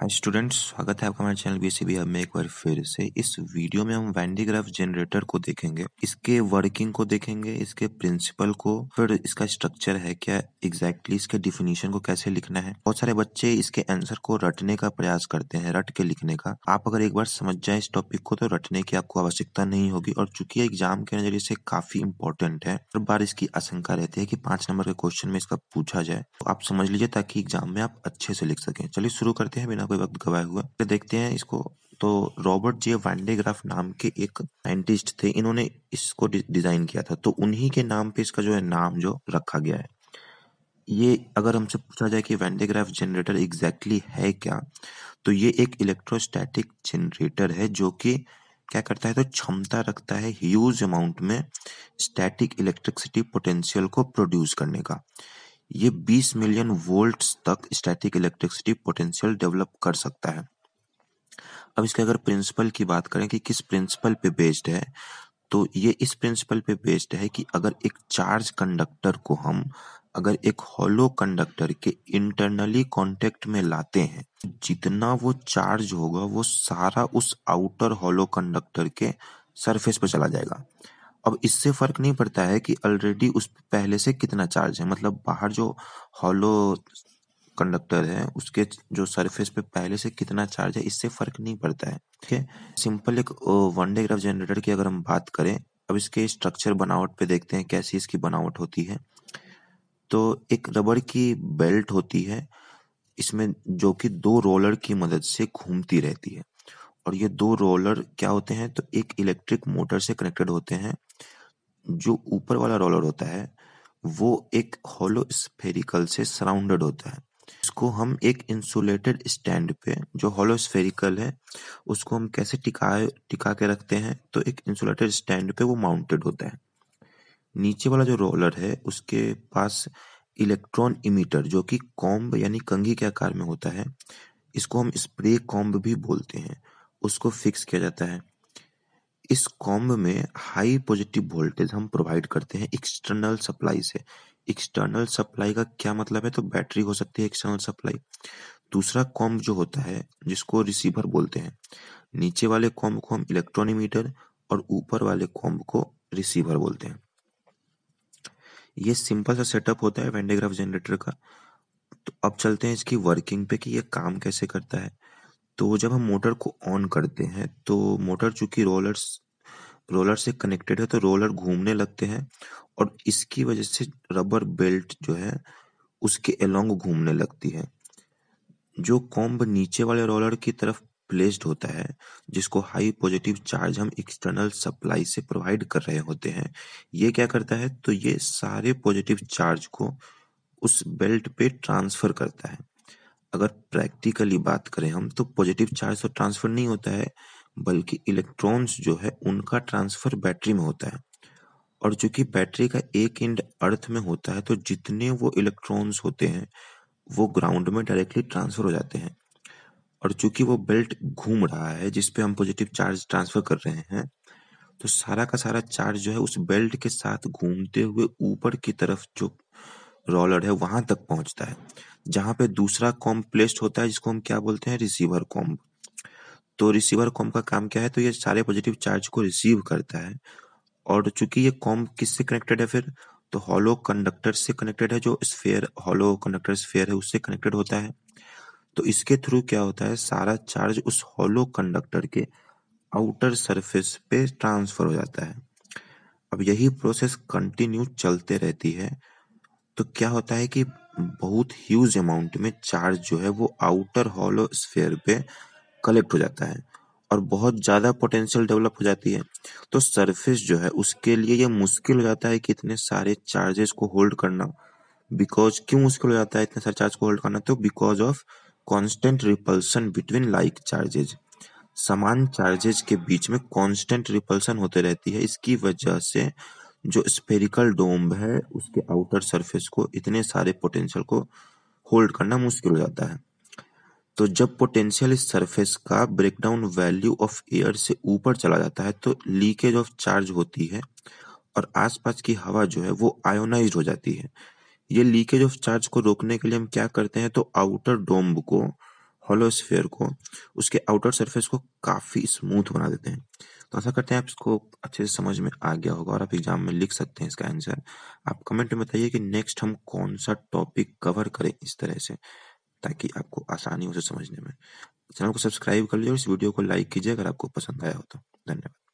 Hi students स्वागत है आपका हमारे चैनल बीसीबी हब में एक बार फिर से। इस वीडियो में हम वैंडीग्राफ जनरेटर को देखेंगे, इसके वर्किंग को देखेंगे, इसके प्रिंसिपल को, फिर इसका स्ट्रक्चर है क्या एग्जैक्टली exactly इसके डिफिनीशन को कैसे लिखना है। बहुत सारे बच्चे इसके आंसर को रटने का प्रयास करते हैं, रट के लिखने का। आप अगर एक बार समझ जाए इस टॉपिक को तो रटने की आपको आवश्यकता नहीं होगी। और चूँकि एग्ज़ाम के नज़रिए से काफ़ी इंपॉर्टेंट है, हर बार इसकी आशंका रहती है की पाँच नंबर के क्वेश्चन में इसका पूछा जाए तो आप समझ लीजिए ताकि एग्ज़ाम में आप अच्छे से लिख सकें। चलिए शुरू करते हैं बिना कोई वक्त गवाए हुए तो देखते हैं इसको। तो रॉबर्ट जे वैंडेग्राफ नाम के एक साइंटिस्ट थे। इन्होंने इसको डिज़ाइन किया था। तो उन्हीं के नाम पे इसका जो है नाम जो रखा गया है। ये अगर हमसे पूछा जाए कि वैंडेग्राफ जनरेटर एग्जैक्टली है क्या तो ये एक इलेक्ट्रोस्टैटिक जनरेटर है जो कि क्या करता है तो क्षमता रखता है ह्यूज अमाउंट में स्टैटिक इलेक्ट्रिसिटी पोटेंशियल को प्रोड्यूस करने का। ये 20 मिलियन वोल्ट्स तक स्टैटिक इलेक्ट्रिसिटी पोटेंशियल डेवलप कर सकता है। अब इसके अगर प्रिंसिपल की बात करें कि किस प्रिंसिपल पे बेस्ड है तो ये इस प्रिंसिपल पे बेस्ड है कि अगर एक चार्ज कंडक्टर को हम, अगर एक हॉलो कंडक्टर के इंटरनली कांटेक्ट में लाते हैं, जितना वो चार्ज होगा वो सारा उस आउटर हॉलो कंडक्टर के सरफेस पे चला जाएगा। अब इससे फ़र्क नहीं पड़ता है कि ऑलरेडी उस पहले से कितना चार्ज है। मतलब बाहर जो हॉलो कंडक्टर है, उसके जो सरफेस पे पहले से कितना चार्ज है, इससे फ़र्क नहीं पड़ता है। ठीक है? सिंपल एक वन डे ग्राफ जनरेटर की अगर हम बात करें, अब इसके स्ट्रक्चर बनावट पे देखते हैं, कैसी इसकी बनावट होती है। तो एक रबड़ की बेल्ट होती है, इसमें जो कि दो रोलर की मदद से घूमती रहती है। और ये दो रोलर क्या होते हैं? तो एक इलेक्ट्रिक मोटर से कनेक्टेड होते हैं। जो ऊपर वाला रोलर होता है, वो एक होलो स्फेरिकल से सराउंडेड होता है। इसको हम एक इंसुलेटेड स्टैंड पे, जो होलो स्फेरिकल है, उसको हम कैसे टिका टिका के रखते हैं? तो एक इंसुलेटेड स्टैंड पे वो माउंटेड होता है। नीचे वाला जो रोलर है, उसके पास इलेक्ट्रॉन इमीटर जो कि कॉम्ब यानी कंघी के आकार में होता है, इसको हम स्प्रे कॉम्ब भी बोलते हैं। उसको फिक्स किया जाता है। इस कॉम्ब में हाई पॉजिटिव वोल्टेज हम प्रोवाइड करते हैं एक्सटर्नल सप्लाई से। एक्सटर्नल सप्लाई का क्या मतलब है? तो बैटरी हो सकती है एक्सटर्नल सप्लाई दूसरा कॉम्ब जो होता है, जिसको रिसीवर बोलते हैं, नीचे वाले कॉम्ब को हम इलेक्ट्रॉनिमीटर और ऊपर वाले कॉम्ब को रिसीवर बोलते हैं। ये सिंपल सा सेटअप होता है वेंडेग्राफ जनरेटर का। तो अब चलते हैं इसकी वर्किंग पे कि ये काम कैसे करता है। तो जब हम मोटर को ऑन करते हैं तो मोटर चूँकि रोलर्स रोलर से कनेक्टेड है तो रोलर घूमने लगते हैं और इसकी वजह से रबर बेल्ट जो है, उसके अलोंग घूमने लगती है। जो कॉम्ब नीचे वाले रोलर की तरफ़ प्लेस्ड होता है, जिसको हाई पॉजिटिव चार्ज हम एक्सटर्नल सप्लाई से प्रोवाइड कर रहे होते हैं, ये क्या करता है? तो ये सारे पॉजिटिव चार्ज को उस बेल्ट पे ट्रांसफ़र करता है। अगर प्रैक्टिकली बात करें हम तो पॉजिटिव चार्ज तो ट्रांसफ़र नहीं होता है, बल्कि इलेक्ट्रॉन्स जो है, उनका ट्रांसफ़र बैटरी में होता है। और चूँकि बैटरी का एक एंड अर्थ में होता है तो जितने वो इलेक्ट्रॉन्स होते हैं, वो ग्राउंड में डायरेक्टली ट्रांसफ़र हो जाते हैं। और चूँकि वो बेल्ट घूम रहा है जिसपे हम पॉजिटिव चार्ज ट्रांसफ़र कर रहे हैं तो सारा का सारा चार्ज जो है, उस बेल्ट के साथ घूमते हुए ऊपर की तरफ़ जो रोलर है, वहाँ तक पहुँचता है, जहाँ पे दूसरा कॉम्ब प्लेस्ड होता है, जिसको हम क्या बोलते हैं? रिसीवर कॉम्ब तो रिसीवर कॉम्ब का काम क्या है? तो ये सारे पॉजिटिव चार्ज को रिसीव करता है, और चूँकि ये कॉम्ब किससे कनेक्टेड है फिर? तो हॉलो कंडक्टर से कनेक्टेड है, जो स्फेयर हॉलो कंडक्टर स्फेयर है, उससे कनेक्टेड होता है। तो इसके थ्रू क्या होता है? सारा चार्ज उस हॉलो कंडक्टर के आउटर सरफेस पे ट्रांसफ़र हो जाता है। अब यही प्रोसेस कंटिन्यू चलते रहती है तो क्या होता है कि बहुत ह्यूज अमाउंट में चार्ज जो है वो आउटर हॉलो स्फेयर पे कलेक्ट हो जाता है और बहुत ज़्यादा पोटेंशियल डेवलप हो जाती है। तो सरफेस जो है उसके लिए ये मुश्किल हो जाता है कि इतने सारे चार्जेस को होल्ड करना। बिकॉज़ क्यों मुश्किल हो जाता है इतने सारे चार्ज को होल्ड करना? तो because of constant repulsion between like charges समान चार्जेज के बीच में कॉन्स्टेंट रिपल्सन होते रहती है। इसकी वजह से जो स्पेरिकल डोम है, उसके आउटर सरफेस को, इतने सारे पोटेंशियल को होल्ड करना मुश्किल हो जाता है। तो जब पोटेंशियल इस सरफेस का ब्रेकडाउन वैल्यू ऑफ़ एयर से ऊपर चला जाता है तो लीकेज ऑफ़ चार्ज होती है और आसपास की हवा जो है, वो आयोनाइज हो जाती है। ये लीकेज ऑफ़ चार्ज को रोकने के लिए हम क्या करते हैं तो आउटर डोम को हॉलो स्फेयर को, उसके आउटर सरफेस को काफ़ी स्मूथ बना देते हैं। तो आशा करते हैं, आप इसको अच्छे से समझ में आ गया होगा और आप एग्ज़ाम में लिख सकते हैं इसका आंसर। आप कमेंट में बताइए कि नेक्स्ट हम कौन सा टॉपिक कवर करें इस तरह से, ताकि आपको आसानी हो से समझने में। चैनल को सब्सक्राइब कर लीजिए और इस वीडियो को लाइक कीजिए अगर आपको पसंद आया हो तो। धन्यवाद।